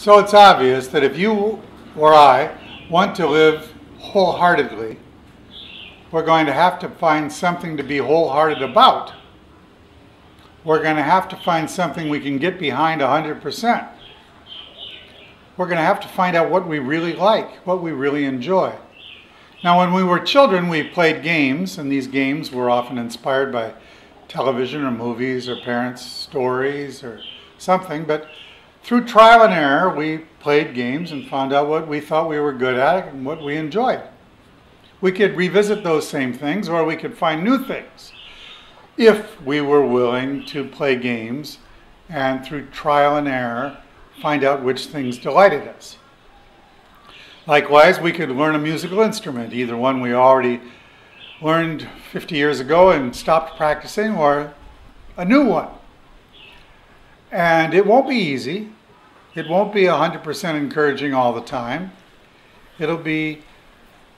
So it's obvious that if you or I want to live wholeheartedly, we're going to have to find something to be wholehearted about. We're going to have to find something we can get behind 100%. We're going to have to find out what we really like, what we really enjoy. Now, when we were children, we played games, and these games were often inspired by television or movies or parents' stories or something. But through trial and error, we played games and found out what we thought we were good at and what we enjoyed. We could revisit those same things or we could find new things if we were willing to play games and through trial and error find out which things delighted us. Likewise, we could learn a musical instrument, either one we already learned 50 years ago and stopped practicing, or a new one. And it won't be easy. It won't be 100% encouraging all the time. It'll be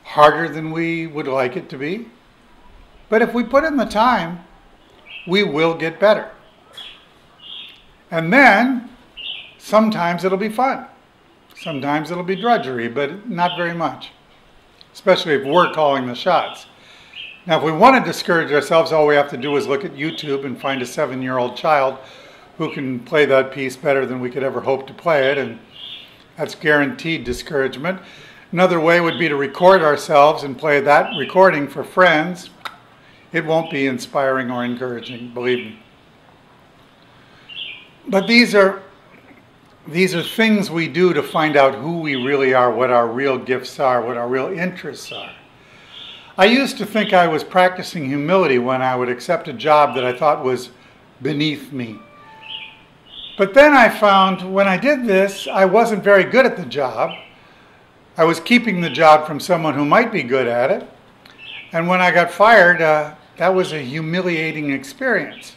harder than we would like it to be. But if we put in the time, we will get better. And then sometimes it'll be fun. Sometimes it'll be drudgery, but not very much, especially if we're calling the shots. Now, if we want to discourage ourselves, all we have to do is look at YouTube and find a seven year old child who can play that piece better than we could ever hope to play it, and that's guaranteed discouragement. Another way would be to record ourselves and play that recording for friends. It won't be inspiring or encouraging, believe me. But these are these are things we do to find out who we really are, what our real gifts are, what our real interests are. I used to think I was practicing humility when I would accept a job that I thought was beneath me. But then I found when I did this, I wasn't very good at the job. I was keeping the job from someone who might be good at it. And when I got fired, uh, that was a humiliating experience.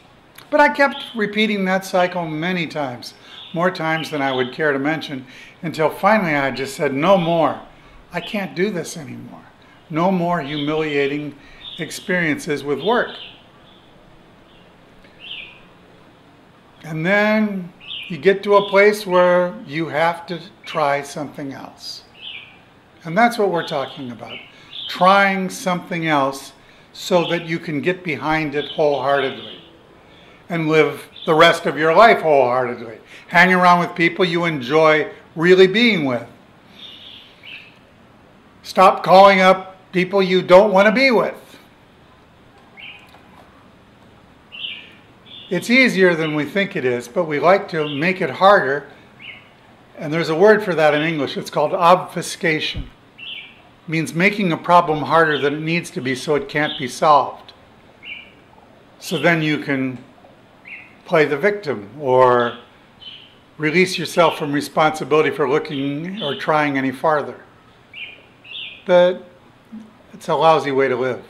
But I kept repeating that cycle many times more times than I would care to mention, until finally I just said, no more. I can't do this anymore. No more humiliating experiences with work. And then you get to a place where you have to try something else. And that's what we're talking about. Trying something else so that you can get behind it wholeheartedly and live the rest of your life wholeheartedly. Hang around with people you enjoy really being with. Stop calling up people you don't want to be with. It's easier than we think it is, but we like to make it harder. And there's a word for that in English. It's called obfuscation. It means making a problem harder than it needs to be so it can't be solved. So then you can play the victim or release yourself from responsibility for looking or trying any farther. But it's a lousy way to live.